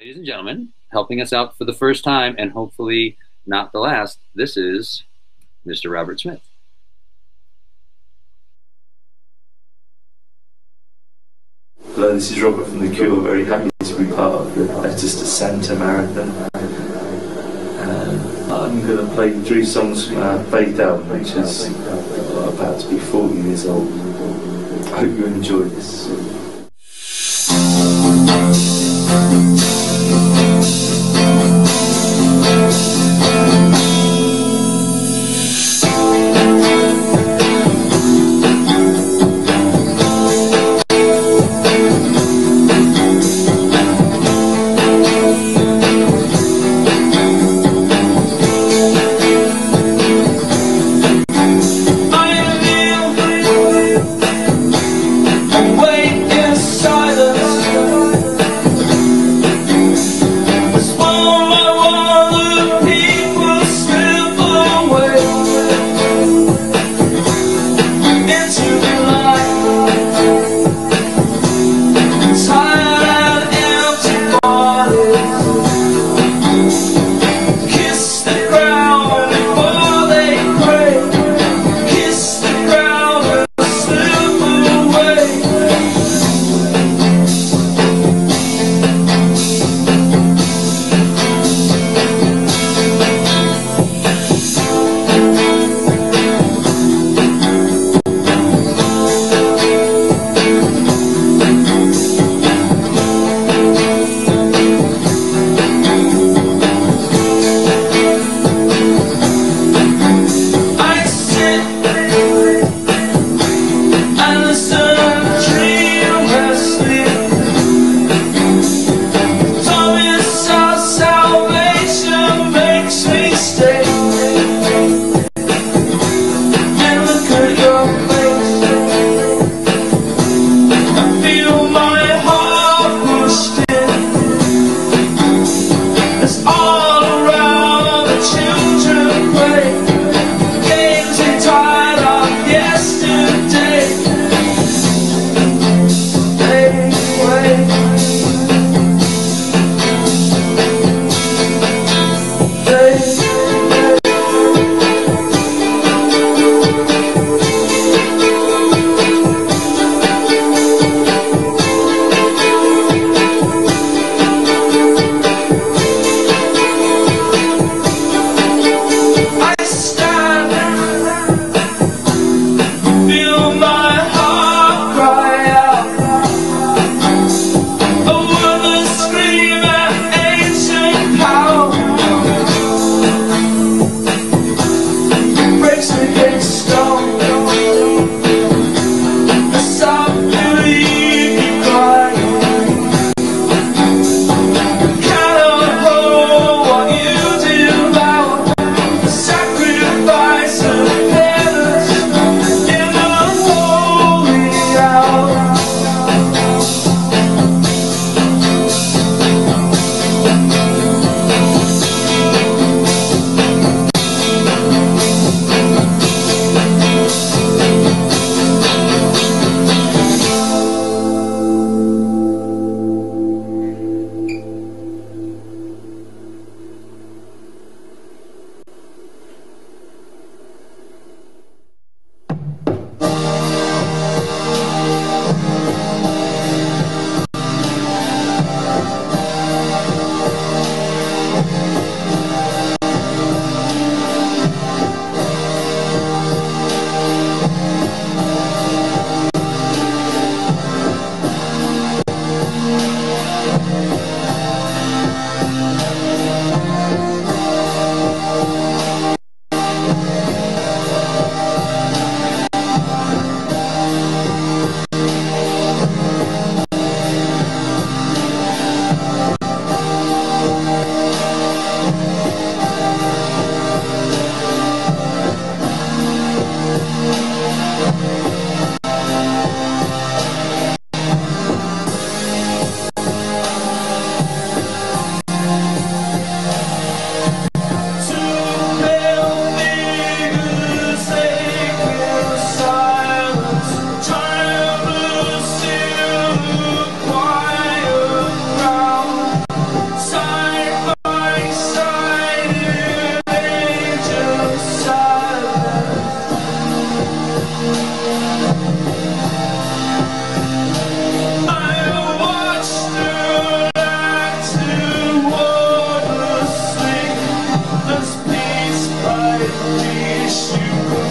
Ladies and gentlemen, helping us out for the first time and hopefully not the last, this is Mr. Robert Smith. Hello, this is Robert from The Cure. Very happy to be part of the Letters to Santa Marathon. Um, I'm going to play three songs from our Faith album, which is about to be 40 years old. I hope you enjoy this. you.